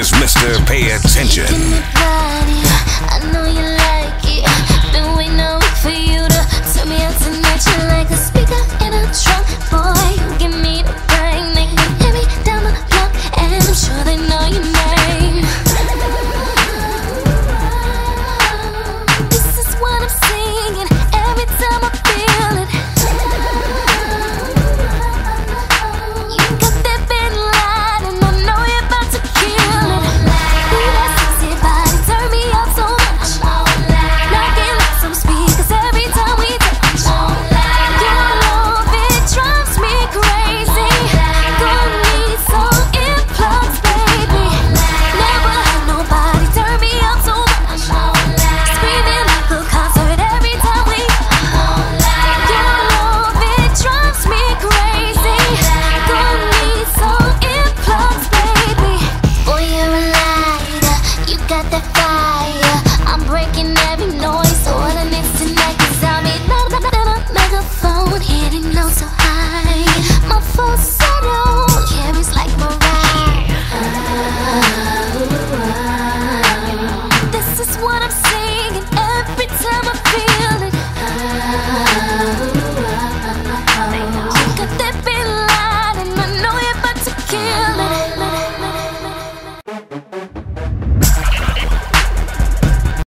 is Mr. Pay Attention.